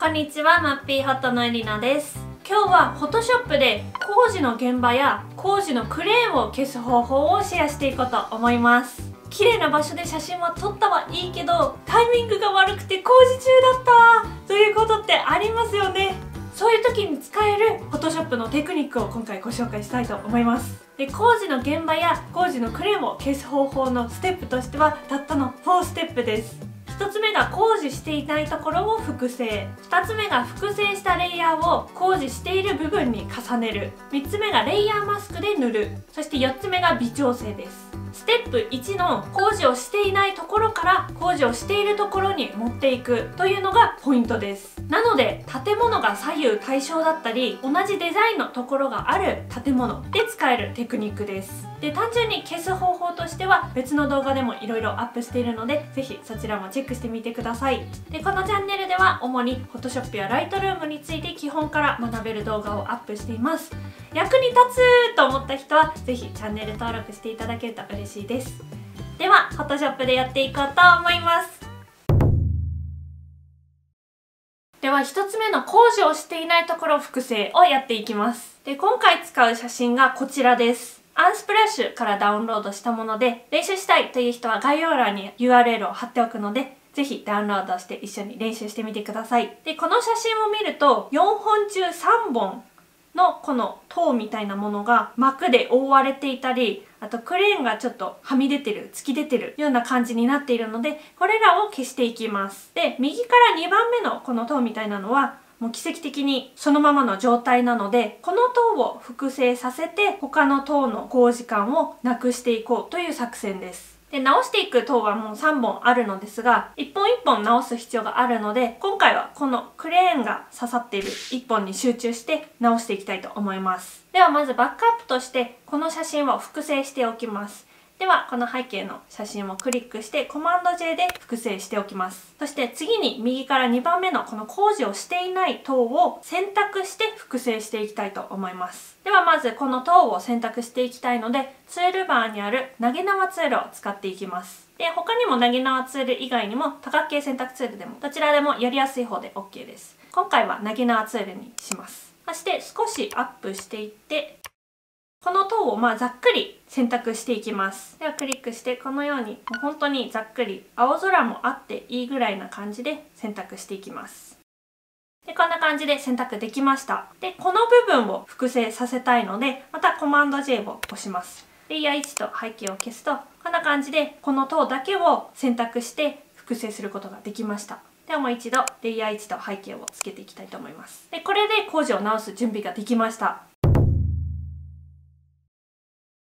こんにちは、マッピーホットのエリナです。今日はフォトショップで工事の現場や工事のクレーンを消す方法をシェアしていこうと思います。綺麗な場所で写真は撮ったはいいけど、タイミングが悪くて工事中だったということってありますよね。そういう時に使える Photoshop のテクニックを今回ご紹介したいと思います。で工事の現場や工事のクレーンを消す方法のステップとしてはたったの4ステップです。1つ目が工事していないところを複製。2つ目が複製したレイヤーを工事している部分に重ねる。3つ目がレイヤーマスクで塗る。そして4つ目が微調整です。ステップ1の工事をしていないところから工事をしているところに持っていくというのがポイントです。なので建物が左右対称だったり同じデザインのところがある建物で使えるテクニックです。で単純に消す方法としては別の動画でもいろいろアップしているのでぜひそちらもチェックしてみてください。でこのチャンネルでは主に Photoshop や Lightroom について基本から学べる動画をアップしています。役に立つと思った人はぜひチャンネル登録していただけると嬉しいです。では Photoshop でやっていこうと思います。では1つ目の工事をしていないところ複製をやっていきます。で今回使う写真がこちらです。アンスプラッシュからダウンロードしたもので練習したいという人は概要欄に URL を貼っておくのでぜひダウンロードして一緒に練習してみてください。でこの写真を見ると4本中3本のこの塔みたいなものが膜で覆われていたりあとクレーンがちょっとはみ出てる突き出てるような感じになっているのでこれらを消していきます。で右から2番目のこの塔みたいなのはもう奇跡的にそのままの状態なのでこの塔を複製させて他の塔の工事感をなくしていこうという作戦です。で直していく等はもう3本あるのですが1本1本直す必要があるので今回はこのクレーンが刺さっている1本に集中して直していきたいと思います。ではまずバックアップとしてこの写真を複製しておきます。ではこの背景の写真をクリックしてコマンド J で複製しておきます。そして次に右から2番目のこの工事をしていない塔を選択して複製していきたいと思います。ではまずこの塔を選択していきたいのでツールバーにある投げ縄ツールを使っていきます。で他にも投げ縄ツール以外にも多角形選択ツールでもどちらでもやりやすい方で OK です。今回は投げ縄ツールにします。そして少しアップしていってこの塔をまあざっくり選択していきます。ではクリックしてこのようにもう本当にざっくり青空もあっていいぐらいな感じで選択していきます。でこんな感じで選択できました。でこの部分を複製させたいのでまたコマンド J を押します。レイヤー1と背景を消すとこんな感じでこの塔だけを選択して複製することができました。ではもう一度レイヤー1と背景をつけていきたいと思います。でこれで工事を直す準備ができました。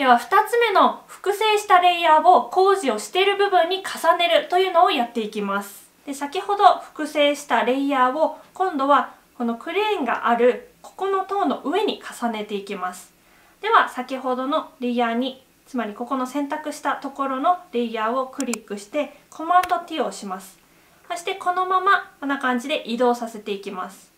では2つ目の複製したレイヤーを工事をしている部分に重ねるというのをやっていきます。で先ほど複製したレイヤーを今度はこのクレーンがあるここの塔の上に重ねていきます。では先ほどのレイヤーにつまりここの選択したところのレイヤーをクリックしてコマンド T を押します。そしてこのままこんな感じで移動させていきます。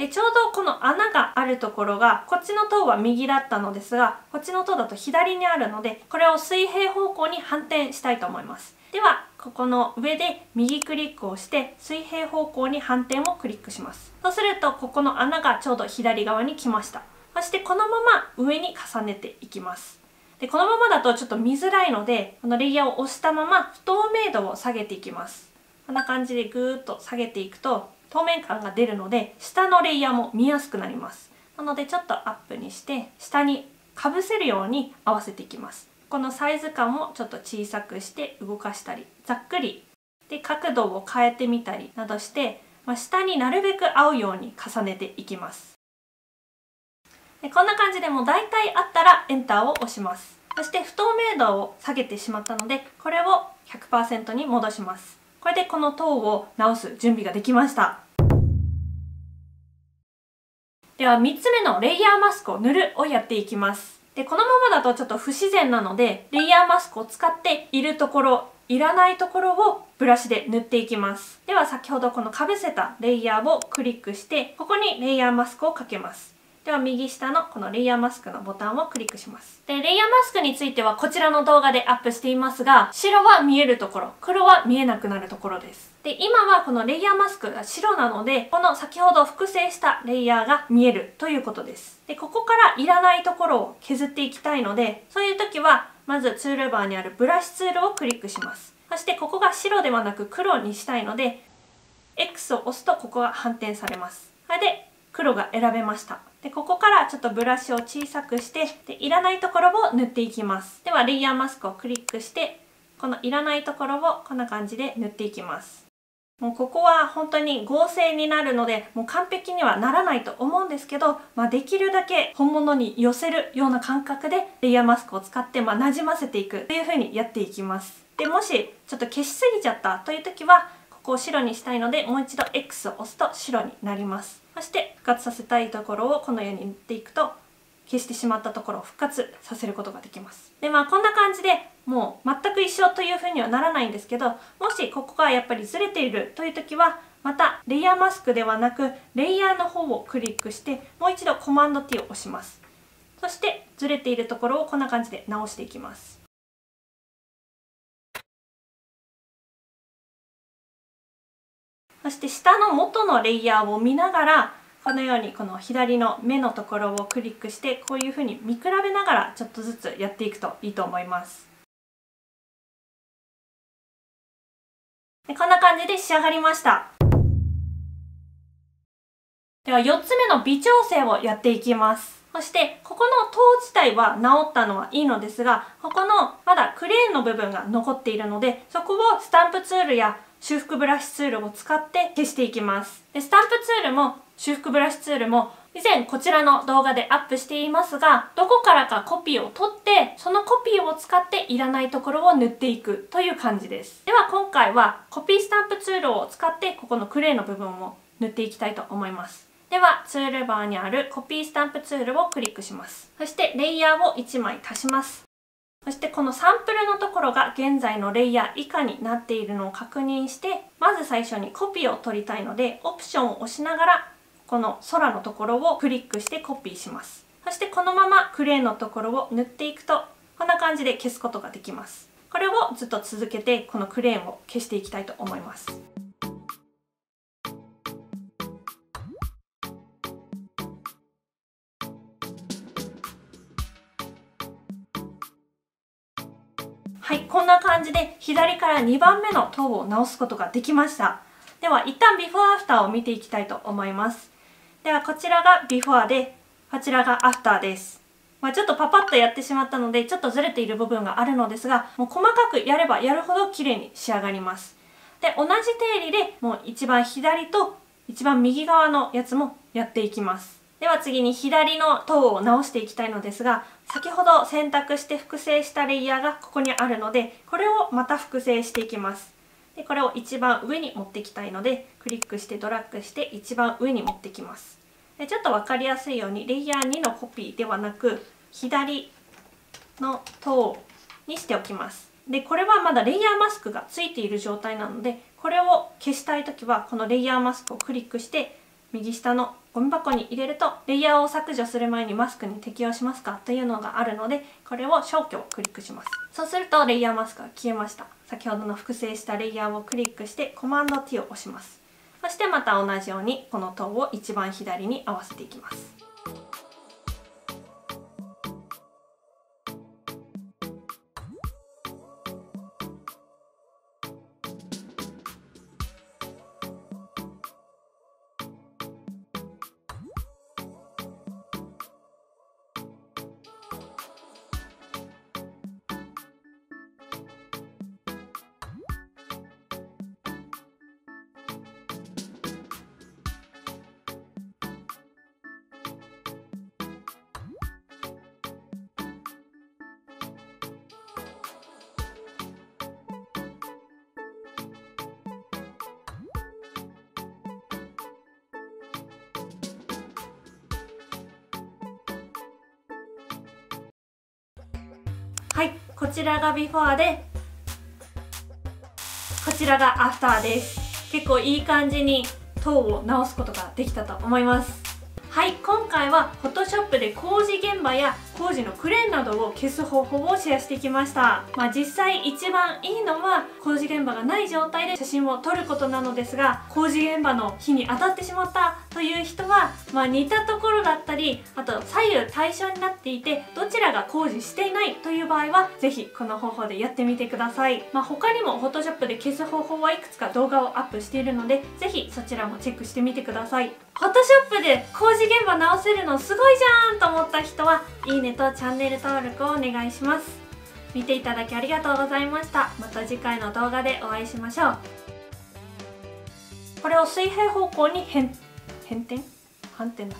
でちょうどこの穴があるところがこっちの塔は右だったのですがこっちの塔だと左にあるのでこれを水平方向に反転したいと思います。ではここの上で右クリックをして水平方向に反転をクリックします。そうするとここの穴がちょうど左側に来ました。そしてこのまま上に重ねていきます。でこのままだとちょっと見づらいのでこのレイヤーを押したまま不透明度を下げていきます。こんな感じでぐーっと下げていくと透明感が出るので下のレイヤーも見やすくなります。なのでちょっとアップにして下にかぶせるように合わせていきます。このサイズ感をちょっと小さくして動かしたりざっくり。で角度を変えてみたりなどして、まあ、下になるべく合うように重ねていきます。でこんな感じでもう大体あったらエンターを押します。そして不透明度を下げてしまったのでこれを100%に戻します。これでこの塔を直す準備ができました。では3つ目のレイヤーマスクを塗るをやっていきます。でこのままだとちょっと不自然なのでレイヤーマスクを使っているところいらないところをブラシで塗っていきます。では先ほどこのかぶせたレイヤーをクリックしてここにレイヤーマスクをかけます。では右下のこのレイヤーマスクのボタンをクリックします。で、レイヤーマスクについてはこちらの動画でアップしていますが、白は見えるところ、黒は見えなくなるところです。で、今はこのレイヤーマスクが白なので、この先ほど複製したレイヤーが見えるということです。で、ここからいらないところを削っていきたいので、そういう時は、まずツールバーにあるブラシツールをクリックします。そしてここが白ではなく黒にしたいので、X を押すとここが反転されます。それで黒が選べました。で、ここからちょっとブラシを小さくして、で、いらないところを塗っていきます。では、レイヤーマスクをクリックして、このいらないところをこんな感じで塗っていきます。もうここは本当に合成になるので、もう完璧にはならないと思うんですけど、まあ、できるだけ本物に寄せるような感覚でレイヤーマスクを使って、まあ、馴染ませていくという風にやっていきます。で、もしちょっと消しすぎちゃったという時は、ここを白にしたいので、もう一度 X を押すと白になります。そして復活させたいところをこのように塗っていくと消してしまったところを復活させることができます。でまあこんな感じでもう全く一緒というふうにはならないんですけどもしここがやっぱりずれているという時はまたレイヤーマスクではなくレイヤーの方をクリックしてもう一度コマンド T を押しますそしてずれているところをこんな感じで直していきますそして下の元のレイヤーを見ながらこのようにこの左の目のところをクリックしてこういうふうに見比べながらちょっとずつやっていくといいと思います。でこんな感じで仕上がりました。では4つ目の微調整をやっていきます。そしてここの塔自体は治ったのはいいのですがここのまだクレーンの部分が残っているのでそこをスタンプツールや修復ブラシツールを使って消していきます。でスタンプツールも修復ブラシツールも以前こちらの動画でアップしていますがどこからかコピーを取ってそのコピーを使っていらないところを塗っていくという感じです。では今回はコピースタンプツールを使ってここのクレーの部分を塗っていきたいと思います。ではツールバーにあるコピースタンプツールをクリックします。そしてレイヤーを1枚足します。そしてこのサンプルのところが現在のレイヤー以下になっているのを確認してまず最初にコピーを取りたいのでオプションを押しながらこの空のところをクリックしてコピーします。そしてこのままクレーンのところを塗っていくとこんな感じで消すことができます。これをずっと続けてこのクレーンを消していきたいと思います。感じで左から2番目の塔を直すことができましたでは一旦ビフォーアフターを見ていきたいと思いますではこちらがビフォーでこちらがアフターです。まあ、ちょっとパパッとやってしまったのでちょっとずれている部分があるのですがもう細かくやればやるほど綺麗に仕上がります。で同じ定理でもう一番左と一番右側のやつもやっていきます。では次に左の塔を直していきたいのですが先ほど選択して複製したレイヤーがここにあるのでこれをまた複製していきます。でこれを一番上に持ってきたいのでクリックしてドラッグして一番上に持ってきますでちょっと分かりやすいようにレイヤー2のコピーではなく左の塔にしておきますでこれはまだレイヤーマスクがついている状態なのでこれを消したい時はこのレイヤーマスクをクリックして右下のゴミ箱に入れるとレイヤーを削除する前にマスクに適用しますかというのがあるのでこれを消去をクリックします。そうするとレイヤーマスクが消えました。先ほどの複製したレイヤーをクリックしてコマンド T を押します。そしてまた同じようにこの塔を一番左に合わせていきます。はいこちらがビフォーでこちらがアフターです。結構いい感じに塔を直すことができたと思います。はい今回はフォトショップで工事現場や工事のクレーンなどを消す方法をシェアしてきました。まあ実際一番いいのは工事現場がない状態で写真を撮ることなのですが工事現場の日に当たってしまったという人はまあ似たところだったりあと左右対称になっていてどちらが工事していないという場合は是非この方法でやってみてください。まあ他にも Photoshop で消す方法はいくつか動画をアップしているので是非そちらもチェックしてみてください。Photoshop で工事現場直せるのすごいじゃんと思った人はいいねとチャンネル登録をお願いします。見ていただきありがとうございました。また次回の動画でお会いしましょう。これを水平方向に変変転？反転だ。